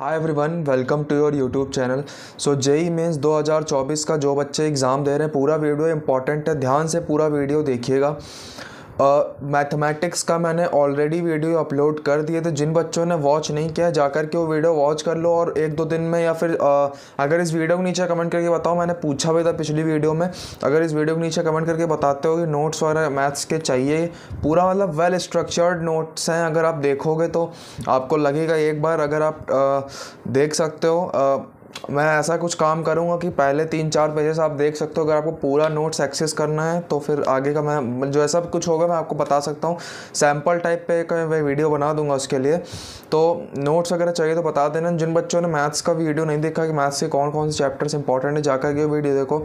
Hi everyone welcome to your YouTube channel so JEE mains 2024 का जो बच्चे exam दे रहे हैं, पूरा वीडियो इंपॉर्टेंट है, ध्यान से पूरा वीडियो देखिएगा। मैथमेटिक्स uh, का मैंने ऑलरेडी वीडियो अपलोड कर दिए थे। जिन बच्चों ने वॉच नहीं किया जाकर के वो वीडियो वॉच कर लो और एक दो दिन में या फिर uh, अगर इस वीडियो को नीचे कमेंट करके बताओ मैंने पूछा भी था पिछली वीडियो में अगर इस वीडियो को नीचे कमेंट करके बताते हो कि नोट्स वगैरह मैथ्स के चाहिए पूरा मतलब वेल स्ट्रक्चर्ड नोट्स हैं अगर आप देखोगे तो आपको लगेगा एक बार अगर आप uh, देख सकते हो मैं ऐसा कुछ काम करूँगा कि पहले तीन चार पेजेस आप देख सकते हो। अगर आपको पूरा नोट्स एक्सेस करना है तो फिर आगे का मैं जो ऐसा कुछ होगा, मैं आपको बता सकता हूँ। सैंपल टाइप पे का मैं वीडियो बना दूँगा उसके लिए। तो नोट्स वगैरह चाहिए तो बता देना। जिन बच्चों ने मैथ्स का वीडियो नहीं देखा कि मैथ्स के कौन कौन से चैप्टर्स इंपॉर्टेंट है, जाकर के वीडियो देखो।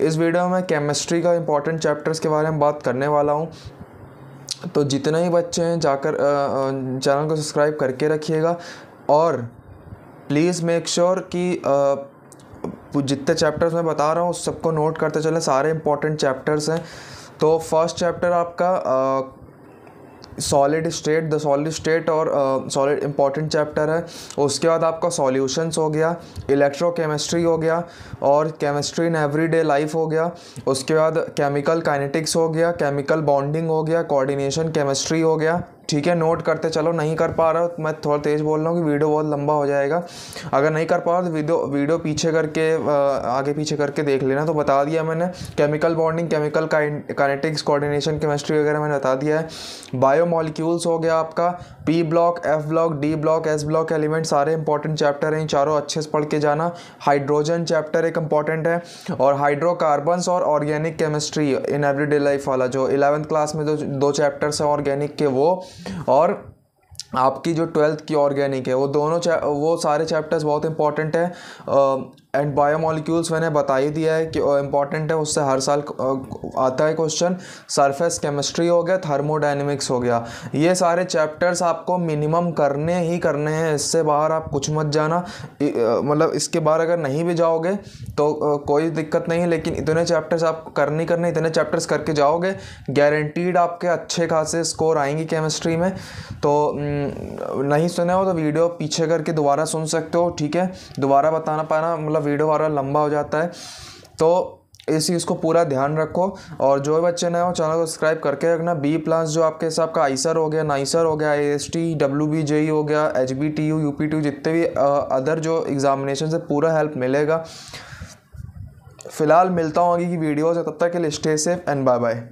इस वीडियो में केमिस्ट्री का इंपॉर्टेंट चैप्टर्स के बारे में बात करने वाला हूँ। तो जितने ही बच्चे हैं, जाकर चैनल को सब्सक्राइब करके रखिएगा। और प्लीज़ मेक श्योर कि जितने चैप्टर्स मैं बता रहा हूँ, सबको नोट करते चलें। सारे इंपॉर्टेंट चैप्टर्स हैं। तो फ़र्स्ट चैप्टर आपका solid state the solid state और सॉलिड इंपॉर्टेंट चैप्टर है। उसके बाद आपका सॉल्यूशंस हो गया इलेक्ट्रोकेमिस्ट्री हो गया और केमिस्ट्री इन एवरीडे लाइफ हो गया। उसके बाद केमिकल काइनेटिक्स हो गया केमिकल बॉन्डिंग हो गया कोऑर्डिनेशन केमिस्ट्री हो गया। ठीक है नोट करते चलो, नहीं कर पा रहा मैं थोड़ा तेज़ बोल रहा हूँ कि वीडियो बहुत लंबा हो जाएगा। अगर नहीं कर पा रहा तो वीडियो वीडियो पीछे करके आगे पीछे करके देख लेना। तो बता दिया मैंने chemical bonding chemical kinetics coordination chemistry वगैरह मैंने बता दिया है। बायो मॉलिक्यूल्स हो गया आपका P block F block D block S block element सारे इंपॉर्टेंट चैप्टर हैं, चारों अच्छे से पढ़ के जाना। हाइड्रोजन चैप्टर एक इंपॉर्टेंट है, और हाइड्रोकार्बन्स और organic chemistry in everyday life वाला जो इलेवंथ क्लास में जो दो चैप्टर्स हैं ऑर्गेनिक के वो और आपकी जो ट्वेल्थ की ऑर्गेनिक है, वो दोनों वो सारे चैप्टर्स बहुत इंपॉर्टेंट है। एंड बायोमोलिक्यूल्स मैंने बता ही दिया है कि इंपॉर्टेंट है, उससे हर साल आता है क्वेश्चन सरफेस केमिस्ट्री हो गया थर्मोडाइनमिक्स हो गया। ये सारे चैप्टर्स आपको मिनिमम करने ही करने हैं, इससे बाहर आप कुछ मत जाना। मतलब इसके बाहर अगर नहीं भी जाओगे तो कोई दिक्कत नहीं है लेकिन इतने चैप्टर्स आप करनी करने, इतने चैप्टर्स करके जाओगे गारंटीड आपके अच्छे खासे स्कोर आएँगी केमिस्ट्री में। तो नहीं सुने हो तो वीडियो पीछे करके दोबारा सुन सकते हो, ठीक है? दोबारा बताना पाना मतलब वीडियो वारा लंबा हो जाता है। तो इस चीज़ को पूरा ध्यान रखो और जो बच्चे नए हो, चैनल को सब्सक्राइब करके रखना। बी प्लस जो आपके हिसाब का आईसर हो गया नाइसर हो गया A S T W B J हो गया H B T U U P T U जितने भी अदर जो एग्ज़ामिनेशन से पूरा हेल्प मिलेगा। फ़िलहाल मिलता हूँ आगे की वीडियो से, तब तक के लिए stay safe and bye bye